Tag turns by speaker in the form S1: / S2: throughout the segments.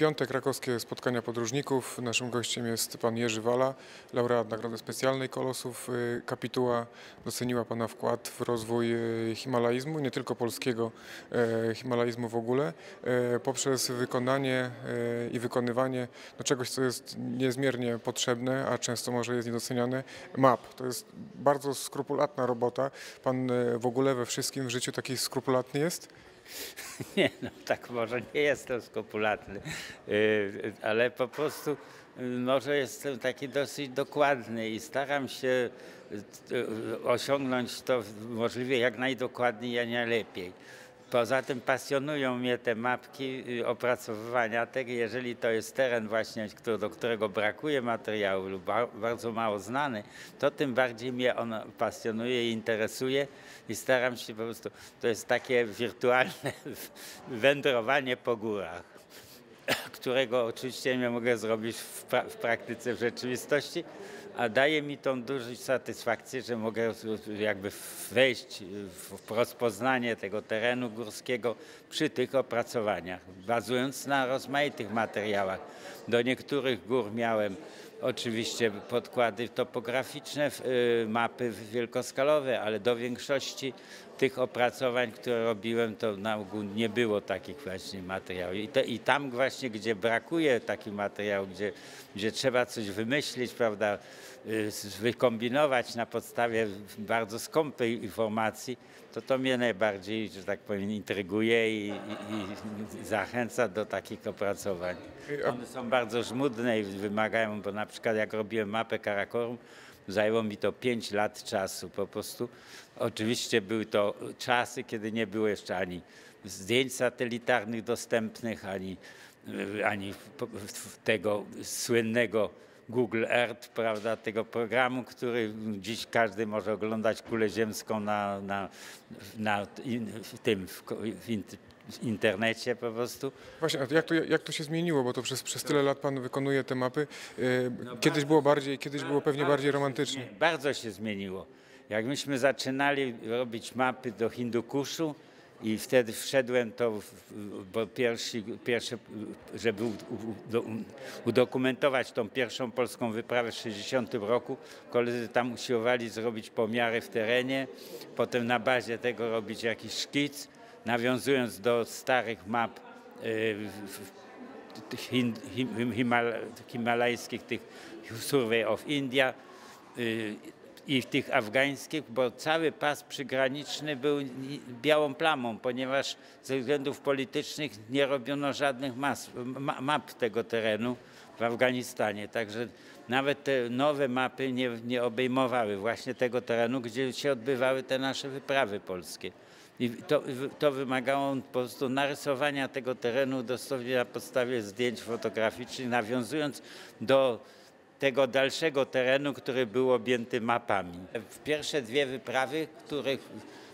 S1: Piąte krakowskie spotkania podróżników. Naszym gościem jest pan Jerzy Wala, laureat Nagrody Specjalnej Kolosów. Y, Kapituła doceniła pana wkład w rozwój y, himalaizmu, nie tylko polskiego y, himalaizmu w ogóle, poprzez wykonanie i wykonywanie no, czegoś, co jest niezmiernie potrzebne, a często może jest niedoceniane, map. To jest bardzo skrupulatna robota. Pan w ogóle we wszystkim w życiu taki skrupulatny jest?
S2: Nie, no tak może nie jestem skopulatny, yy, ale po prostu yy, może jestem taki dosyć dokładny i staram się yy, osiągnąć to możliwie jak najdokładniej, a najlepiej. Poza tym pasjonują mnie te mapki, y, opracowywania tego, jeżeli to jest teren właśnie, do którego brakuje materiału lub ba- bardzo mało znany, to tym bardziej mnie on pasjonuje i interesuje i staram się po prostu, to jest takie wirtualne wędrowanie po górach którego oczywiście nie mogę zrobić w, pra- w praktyce, w rzeczywistości, a daje mi tą dużą satysfakcję, że mogę jakby wejść w rozpoznanie tego terenu górskiego przy tych opracowaniach, bazując na rozmaitych materiałach. Do niektórych gór miałem oczywiście podkłady topograficzne, y, mapy wielkoskalowe, ale do większości tych opracowań, które robiłem, to na ogół nie było takich właśnie materiałów. I, te, I tam właśnie, gdzie brakuje takich materiałów, gdzie, gdzie trzeba coś wymyślić, prawda, y, wykombinować na podstawie bardzo skąpej informacji, to to mnie najbardziej, że tak powiem, intryguje i, i, i zachęca do takich opracowań. One są bardzo żmudne i wymagają, bo na przykład jak robiłem mapę Karakorum, Zajęło mi to 5 lat czasu po prostu. Oczywiście były to czasy, kiedy nie było jeszcze ani zdjęć satelitarnych dostępnych, ani, ani tego słynnego Google Earth, prawda, tego programu, który dziś każdy może oglądać kulę ziemską na, na, na in, w tym w, w internecie po prostu.
S1: Właśnie, a jak to, jak to się zmieniło, bo to przez, przez tyle lat pan wykonuje te mapy. Y, Kiedyś było bardziej, kiedyś było pewnie bardziej romantycznie.
S2: Nie, Bardzo się zmieniło. Jak myśmy zaczynali robić mapy do Hindukuszu i wtedy wszedłem to, bo pierwszy, pierwsze, żeby udokumentować tą pierwszą polską wyprawę w 60 roku, koledzy tam usiłowali zrobić pomiary w terenie, potem na bazie tego robić jakiś szkic, nawiązując do starych map y, himalajskich, tych Survey of India y, i tych afgańskich, bo cały pas przygraniczny był białą plamą, ponieważ ze względów politycznych nie robiono żadnych mas, ma, map tego terenu w Afganistanie. Także nawet te nowe mapy nie, nie obejmowały właśnie tego terenu, gdzie się odbywały te nasze wyprawy polskie. I to, to wymagało po prostu narysowania tego terenu dosłownie na podstawie zdjęć fotograficznych, nawiązując do tego dalszego terenu, który był objęty mapami. W pierwsze dwie wyprawy, których,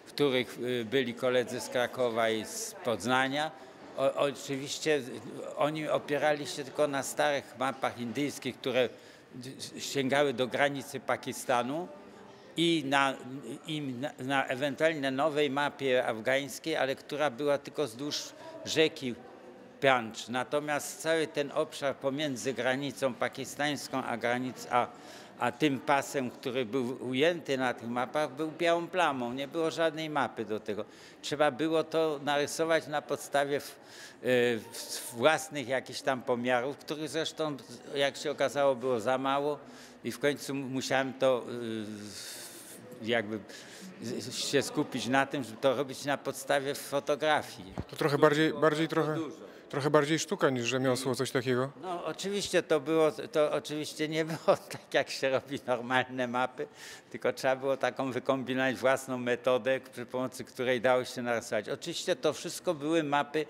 S2: w których y, byli koledzy z Krakowa i z Poznania, o, oczywiście oni opierali się tylko na starych mapach indyjskich, które sięgały do granicy Pakistanu i na, i na, na ewentualnie nowej mapie afgańskiej, ale która była tylko wzdłuż rzeki Piancz. Natomiast cały ten obszar pomiędzy granicą pakistańską a, granic, a, a tym pasem, który był ujęty na tych mapach, był białą plamą. Nie było żadnej mapy do tego. Trzeba było to narysować na podstawie w, y, w własnych jakichś tam pomiarów, których zresztą, jak się okazało, było za mało i w końcu musiałem to y, jakby się skupić na tym, żeby to robić na podstawie fotografii.
S1: To trochę bardziej, bardziej trochę, trochę bardziej sztuka niż rzemiosło, coś takiego.
S2: No oczywiście to było, to oczywiście nie było tak jak się robi normalne mapy, tylko trzeba było taką wykombinować własną metodę, przy pomocy której dało się narysować. Oczywiście to wszystko były mapy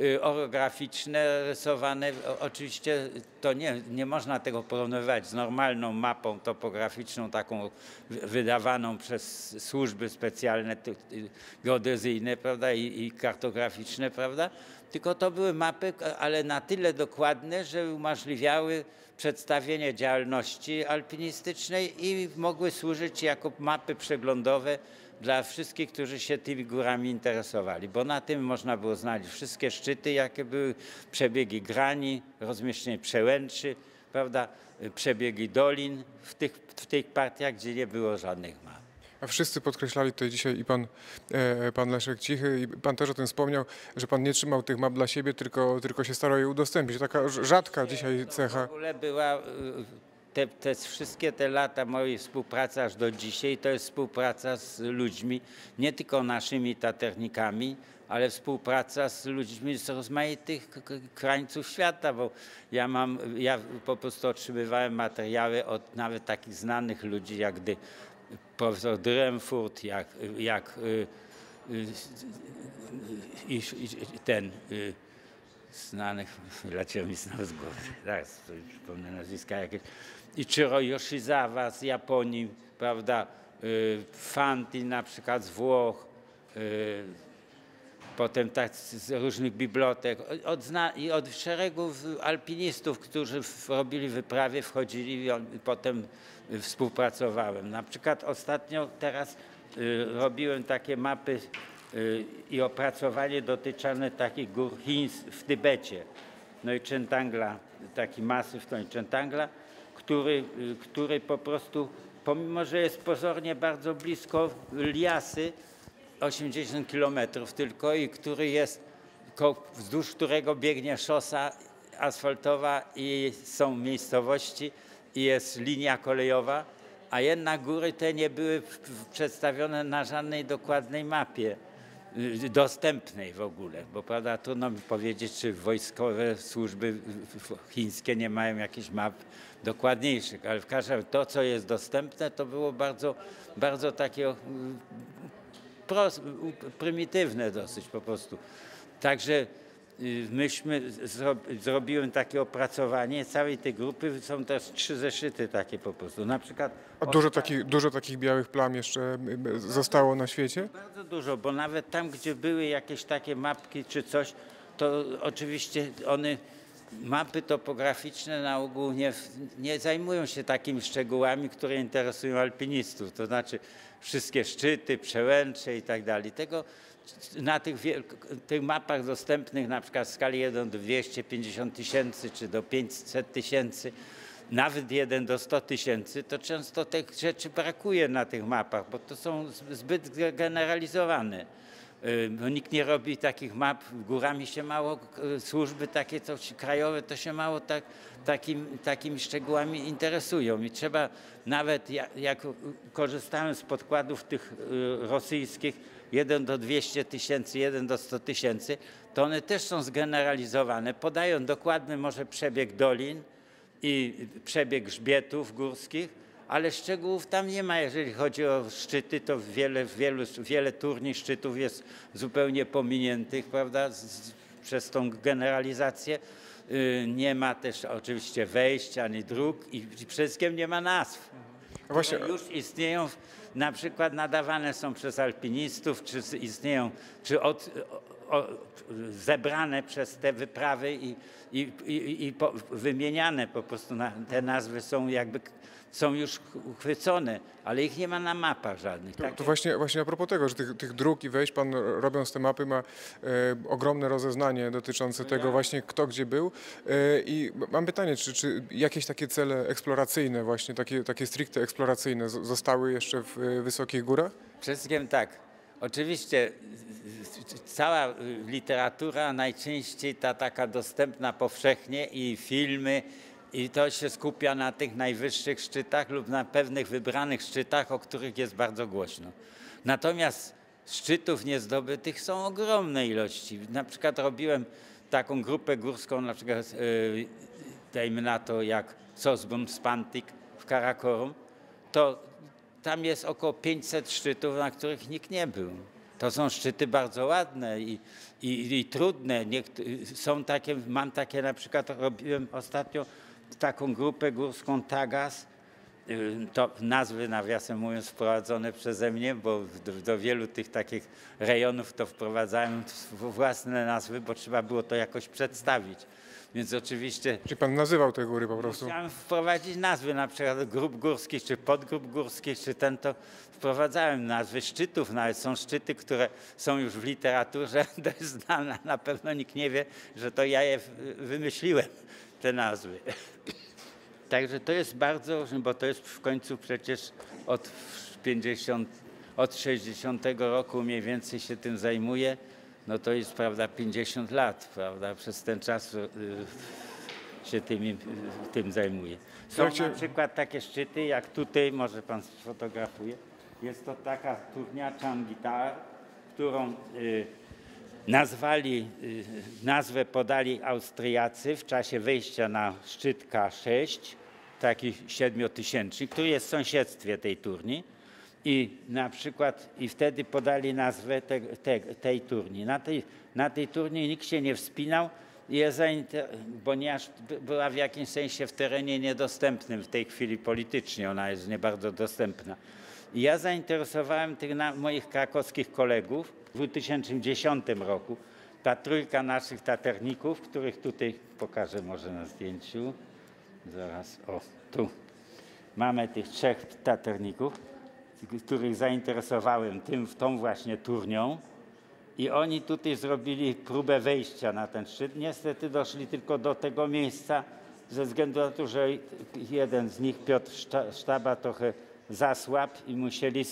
S2: y, orograficzne, rysowane. Oczywiście to nie, nie można tego porównywać z normalną mapą topograficzną, taką wy- wydawaną przez służby specjalne y, geodezyjne, prawda, i, i kartograficzne, prawda, tylko to były mapy, ale na tyle dokładne, że umożliwiały przedstawienie działalności alpinistycznej i mogły służyć jako mapy przeglądowe dla wszystkich, którzy się tymi górami interesowali, bo na tym można było znaleźć wszystkie szczyty, jakie były, przebiegi grani, rozmieszczenie przełęczy, prawda, przebiegi dolin w tych, w tych partiach, gdzie nie było żadnych map.
S1: Wszyscy podkreślali tutaj dzisiaj i pan, e, pan Leszek Cichy, i pan też o tym wspomniał, że pan nie trzymał tych map dla siebie, tylko, tylko się starał je udostępnić. Taka rzadka dzisiaj
S2: W
S1: cecha.
S2: ogóle była y, te, te wszystkie te lata mojej współpracy aż do dzisiaj to jest współpraca z ludźmi, nie tylko naszymi taternikami, ale współpraca z ludźmi z rozmaitych krańców świata, bo ja mam, ja po prostu otrzymywałem materiały od nawet takich znanych ludzi jak gdy profesor Drenfurt, jak, jak y, y, i, i, ten y, znanych, leciał mi znowu z głowy, sobie przypomnę nazwiska jakieś, Ichiro Yoshizawa z Japonii, prawda, Fanti na przykład z Włoch, potem tak z różnych bibliotek od, i od szeregu alpinistów, którzy robili wyprawy, wchodzili i, on, i potem współpracowałem. Na przykład ostatnio teraz y, robiłem takie mapy y, i opracowanie dotyczące takich gór chińs w Tybecie. No i Czentangla, taki masyw to jest Czentangla, który, y, który po prostu, pomimo że jest pozornie bardzo blisko Liasy, 80 kilometrów tylko i który jest, wzdłuż którego biegnie szosa asfaltowa i są miejscowości i jest linia kolejowa, a jednak góry te nie były przedstawione na żadnej dokładnej mapie y, dostępnej w ogóle, bo prawda, trudno mi powiedzieć, czy wojskowe służby chińskie nie mają jakichś map dokładniejszych, ale w każdym razie to, co jest dostępne, to było bardzo, bardzo takie pros, u- prymitywne dosyć po prostu. Także y, myśmy, zro, zrobiłem takie opracowanie całej tej grupy, są też trzy zeszyty takie po prostu. Na przykład
S1: A dużo takich, dużo takich białych plam jeszcze zostało na świecie?
S2: Bardzo dużo, bo nawet tam, gdzie były jakieś takie mapki czy coś, to oczywiście one, mapy topograficzne na ogół nie, nie zajmują się takimi szczegółami, które interesują alpinistów, to znaczy wszystkie szczyty, przełęcze i tak dalej. Tego na tych, tych mapach dostępnych na przykład w skali 1 do 250 tysięcy czy do 500 tysięcy, nawet 1 do 100 tysięcy, to często tych rzeczy brakuje na tych mapach, bo to są zbyt generalizowane. Y, Bo nikt nie robi takich map, górami się mało, y, służby takie to krajowe to się mało tak, takim, takimi szczegółami interesują. I trzeba nawet, jak, jak korzystałem z podkładów tych y, rosyjskich, 1 do 200 tysięcy, 1 do 100 tysięcy, to one też są zgeneralizowane. Podają dokładny może przebieg dolin i przebieg grzbietów górskich, ale szczegółów tam nie ma. Jeżeli chodzi o szczyty, to wiele, wielu, wiele turni szczytów jest zupełnie pominiętych, prawda, z, przez tą generalizację. Y, Nie ma też oczywiście wejść ani dróg i, i przede wszystkim nie ma nazw.
S1: A właśnie,
S2: już istnieją, na przykład nadawane są przez alpinistów, czy istnieją, czy od, o, zebrane przez te wyprawy i, i, i, i po, wymieniane po prostu, na, te nazwy są jakby, są już uchwycone, ale ich nie ma na mapach żadnych.
S1: to,
S2: Tak?
S1: to właśnie, właśnie a propos tego, że tych, tych dróg i wejść, pan robiąc te mapy ma e, ogromne rozeznanie dotyczące tego właśnie kto gdzie był. E, I mam pytanie, czy, czy jakieś takie cele eksploracyjne właśnie, takie, takie stricte eksploracyjne zostały jeszcze w e, Wysokich Górach?
S2: Przede wszystkim tak. Oczywiście cała literatura najczęściej ta taka dostępna powszechnie i filmy i to się skupia na tych najwyższych szczytach lub na pewnych wybranych szczytach, o których jest bardzo głośno. Natomiast szczytów niezdobytych są ogromne ilości. Na przykład robiłem taką grupę górską, na przykład y, dajmy na to jak Sosbun Spantik w Karakorum, to tam jest około 500 szczytów, na których nikt nie był. To są szczyty bardzo ładne i, i, i trudne. Są takie, mam takie na przykład, robiłem ostatnio taką grupę górską Tagas, y, to nazwy nawiasem mówiąc wprowadzone przeze mnie, bo do, wielu tych takich rejonów to wprowadzałem własne nazwy, bo trzeba było to jakoś przedstawić. Więc oczywiście
S1: Czyli pan nazywał te góry po prostu?
S2: Chciałem wprowadzić nazwy na przykład grup górskich, czy podgrup górskich, czy ten to wprowadzałem nazwy szczytów, nawet są szczyty, które są już w literaturze, jest znane, na pewno nikt nie wie, że to ja je wymyśliłem, te nazwy. Także to jest bardzo, bo to jest w końcu przecież od 50, od 60 roku mniej więcej się tym zajmuję, no to jest prawda 50 lat, prawda, przez ten czas y, się tymi, tym zajmuję. Są
S1: Jak się-
S2: na przykład takie szczyty, jak tutaj, może pan sfotografuje, jest to taka turnia Changitar, którą y, nazwali, y, nazwę podali Austriacy w czasie wejścia na szczyt K6, taki siedmiotysięczny, który jest w sąsiedztwie tej turni. I na przykład, i wtedy podali nazwę te, te, tej turni. Na tej, na tej turni nikt się nie wspinał, ponieważ by- była w jakimś sensie w terenie niedostępnym w tej chwili politycznie, ona jest nie bardzo dostępna. I ja zainteresowałem tych moich krakowskich kolegów w 2010 roku. Ta trójka naszych taterników, których tutaj pokażę może na zdjęciu. Zaraz, o, tu. Mamy tych trzech taterników, których zainteresowałem tym, tą właśnie turnią. I oni tutaj zrobili próbę wejścia na ten szczyt. Niestety doszli tylko do tego miejsca ze względu na to, że jeden z nich, Piotr Szta- Sztaba, trochę zasłabł i musieli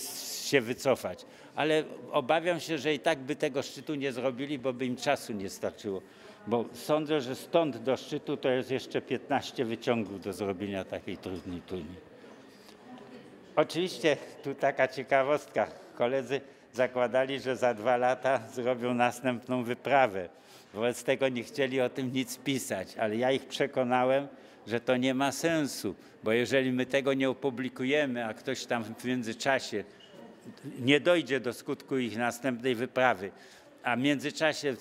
S2: się wycofać. Ale obawiam się, że i tak by tego szczytu nie zrobili, bo by im czasu nie starczyło. Bo sądzę, że stąd do szczytu to jest jeszcze 15 wyciągów do zrobienia takiej trudnej turni. Oczywiście tu taka ciekawostka. Koledzy zakładali, że za dwa lata zrobią następną wyprawę. Wobec tego nie chcieli o tym nic pisać, ale ja ich przekonałem, że to nie ma sensu, bo jeżeli my tego nie opublikujemy, a ktoś tam w międzyczasie nie dojdzie do skutku ich następnej wyprawy, a w międzyczasie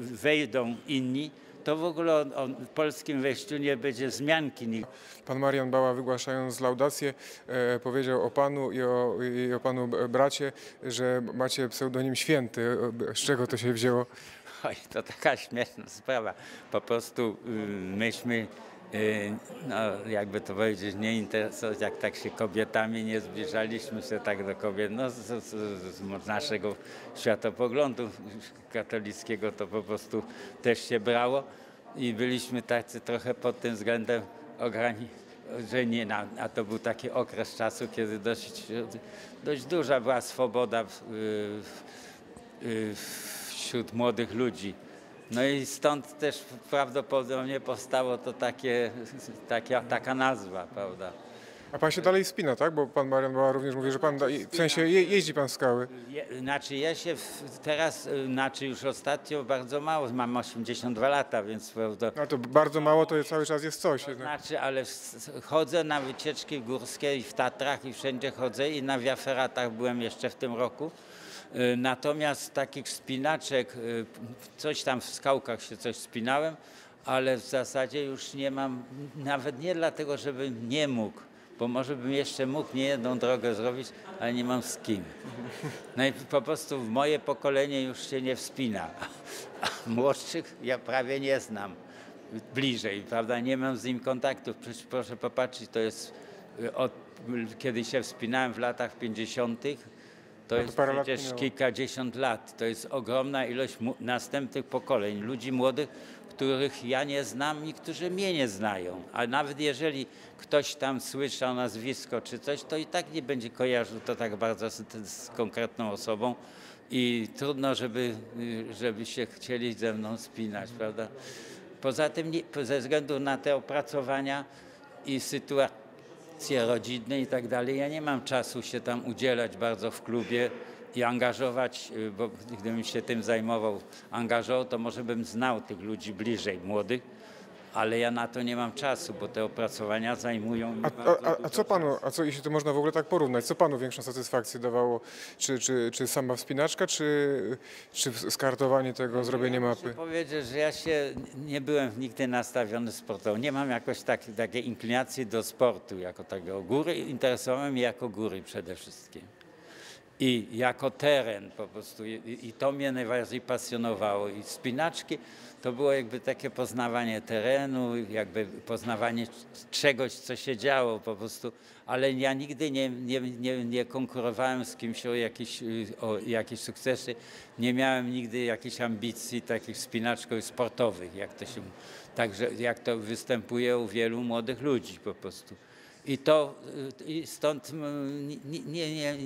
S2: wejdą inni, to w ogóle o, o polskim wejściu nie będzie wzmianki nigdy.
S1: Pan Marian Bała wygłaszając laudację e, powiedział o panu i o, i o panu bracie, że macie pseudonim święty. Z czego to się wzięło?
S2: Oj, to taka śmieszna sprawa. Po prostu y, myśmy, no, jakby to powiedzieć, nie interesować, jak tak się kobietami nie zbliżaliśmy się tak do kobiet, no z, z, z naszego światopoglądu katolickiego to po prostu też się brało i byliśmy tacy trochę pod tym względem ograniczeni, a, to był taki okres czasu, kiedy dość, dość duża była swoboda w, y, wśród młodych ludzi. No i stąd też prawdopodobnie powstało to takie, takie, taka nazwa, prawda?
S1: A pan się dalej spina, tak? Bo pan Marian Bała również mówi, że pan, da, w sensie je, jeździ pan w skały.
S2: Je, znaczy ja się w, teraz, y, znaczy już ostatnio bardzo mało, mam 82 lata, więc prawda,
S1: No to bardzo mało, to cały czas jest coś jednak.
S2: Znaczy, ale chodzę na wycieczki górskie i w Tatrach i wszędzie chodzę i na wiaferatach byłem jeszcze w tym roku. Y, Natomiast takich spinaczek, y, coś tam w skałkach się coś spinałem, ale w zasadzie już nie mam, nawet nie dlatego, żebym nie mógł, bo może bym jeszcze mógł nie jedną drogę zrobić, ale nie mam z kim. No i po prostu moje pokolenie już się nie wspina, a młodszych ja prawie nie znam bliżej, prawda? Nie mam z nim kontaktów. Przecież proszę popatrzeć, to jest y, od kiedy się wspinałem w latach 50. To jest przecież kilkadziesiąt lat. To jest ogromna ilość następnych pokoleń, ludzi młodych, których ja nie znam i którzy mnie nie znają. A nawet jeżeli ktoś tam słyszał nazwisko czy coś, to i tak nie będzie kojarzył to tak bardzo z, z konkretną osobą. I trudno, żeby, y, żeby się chcieli ze mną spinać, prawda? Poza tym, nie, ze względu na te opracowania i sytuacje rodzinne i tak dalej, ja nie mam czasu się tam udzielać bardzo w klubie i angażować, y, bo gdybym się tym zajmował, angażował, to może bym znał tych ludzi bliżej, młodych, ale ja na to nie mam czasu, bo te opracowania zajmują mi
S1: A,
S2: bardzo
S1: a, a, a co panu, a co jeśli to można w ogóle tak porównać, co panu większą satysfakcję dawało? Czy, czy, czy sama wspinaczka, czy, czy skartowanie tego, zrobienie
S2: Muszę
S1: mapy?
S2: powiedzieć, że ja się nie byłem nigdy nastawiony sportowo. Nie mam jakoś tak, takiej inklinacji do sportu jako takiego. Góry interesowały mnie jako góry przede wszystkim. I jako teren po prostu. I, i to mnie najbardziej pasjonowało. I spinaczki, to było jakby takie poznawanie terenu, jakby poznawanie czegoś, co się działo po prostu, ale ja nigdy nie, nie, nie, nie konkurowałem z kimś o jakieś, o jakieś sukcesy, nie miałem nigdy jakichś ambicji takich wspinaczkowych sportowych, jak to się, także jak to występuje u wielu młodych ludzi po prostu. I to, y, i stąd nie, nie, nie,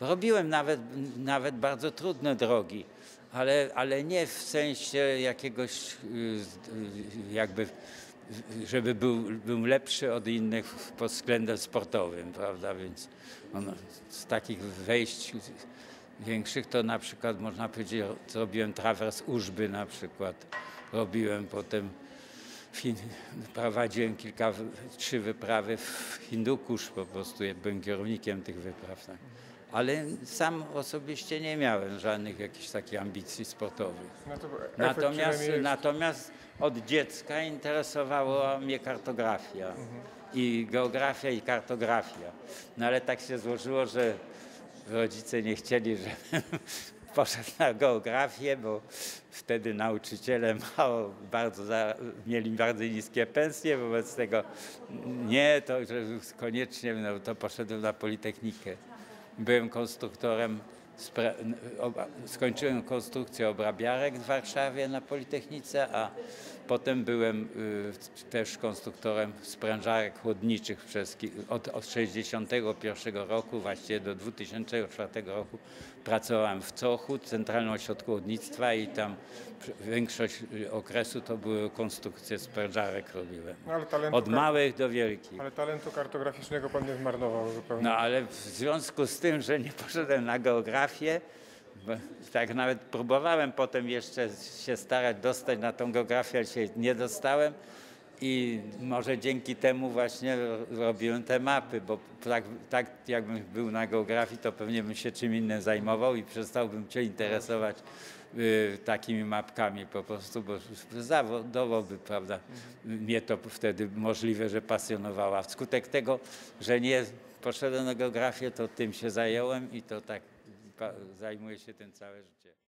S2: robiłem nawet, nawet bardzo trudne drogi, ale, ale nie w sensie jakiegoś y, y, jakby, żeby był, był lepszy od innych pod względem sportowym, prawda, więc on, z takich wejść większych to na przykład można powiedzieć, zrobiłem trawers Użby na przykład, robiłem potem prowadziłem kilka, trzy wyprawy w Hindukusz po prostu, byłem kierownikiem tych wypraw. Tak. Ale sam osobiście nie miałem żadnych jakichś takich ambicji sportowych.
S1: No to
S2: Natomiast, natomiast od dziecka interesowała mnie kartografia. I geografia i kartografia. No ale tak się złożyło, że rodzice nie chcieli, żebym poszedł na geografię, bo wtedy nauczyciele mało, bardzo za, mieli bardzo niskie pensje, wobec tego nie, to że koniecznie no, to poszedłem na Politechnikę. Byłem konstruktorem, skończyłem konstrukcję obrabiarek w Warszawie na Politechnice, a potem byłem y, też konstruktorem sprężarek chłodniczych przez, od, od 61 roku właściwie do 2004 roku pracowałem w Cochu, Centralnym Ośrodku Chłodnictwa i tam większość okresu to były konstrukcje sprężarek robiłem.
S1: No,
S2: Od małych do wielkich.
S1: ale talentu kartograficznego pan nie zmarnował zupełnie.
S2: No ale w związku z tym, że nie poszedłem na geografię, bo tak nawet próbowałem potem jeszcze się starać dostać na tą geografię, ale się nie dostałem. I może dzięki temu właśnie robiłem te mapy, bo tak, tak jakbym był na geografii, to pewnie bym się czym innym zajmował i przestałbym się interesować y, takimi mapkami po prostu, bo zawodowo by, prawda, mnie to wtedy możliwe, że pasjonowało. A wskutek tego, że nie poszedłem na geografię, to tym się zająłem i to tak zajmuję się tym całe życie.